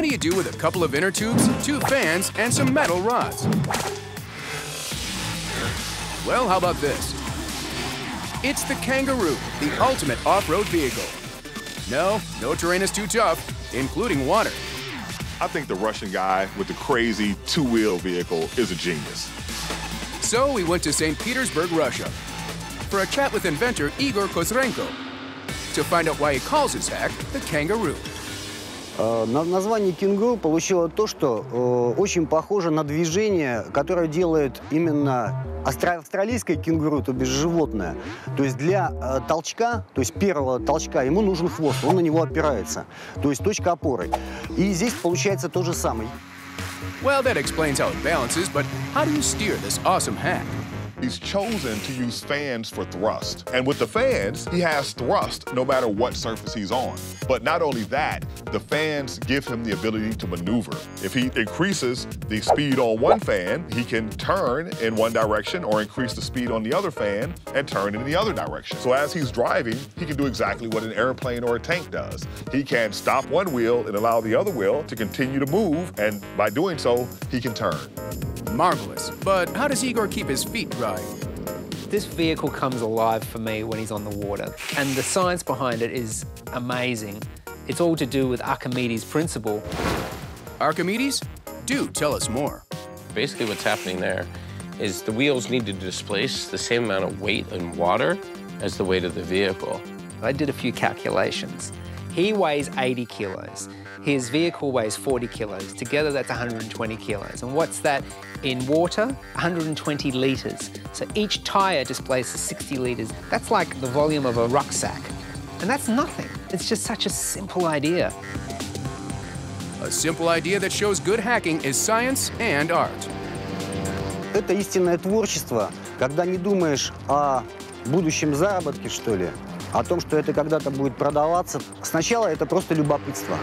What do you do with a couple of inner tubes, two fans, and some metal rods? Well, how about this? It's the Kangaroo, the ultimate off-road vehicle. No, no terrain is too tough, including water. I think the Russian guy with the crazy two-wheel vehicle is a genius. So we went to St. Petersburg, Russia, for a chat with inventor Igor Kozrenko to find out why he calls his hack the Kangaroo. Э, на- Название кенгуру получило то, что э, очень похоже на движение, которое делает именно австралийское кенгуру, то бишь животное. То есть для э, толчка, то есть первого толчка, ему нужен хвост, он на него опирается. То есть точка опоры. И здесь получается то же самое. Well, that explains how it balances, but how do you steer this awesome hack? He's chosen to use fans for thrust. And with the fans, he has thrust no matter what surface he's on. But not only that, the fans give him the ability to maneuver. If he increases the speed on one fan, he can turn in one direction or increase the speed on the other fan and turn in the other direction. So as he's driving, he can do exactly what an airplane or a tank does. He can stop one wheel and allow the other wheel to continue to move, and by doing so, he can turn. Marvelous. But how does Igor keep his feet dry? This vehicle comes alive for me when he's on the water, and the science behind it is amazing. It's all to do with Archimedes' principle. Archimedes? Do tell us more. Basically, what's happening there is the wheels need to displace the same amount of weight in water as the weight of the vehicle. I did a few calculations. He weighs 80 kilos. His vehicle weighs 40 kilos. Together, that's 120 kilos. And what's that in water? 120 litres. So each tyre displaces 60 litres. That's like the volume of a rucksack. And that's nothing. It's just such a simple idea. A simple idea that shows good hacking is science and art. Это истинное творчество, когда не думаешь о будущем заработке, что ли, о том, что это когда-то будет продаваться. Сначала это просто любопытство.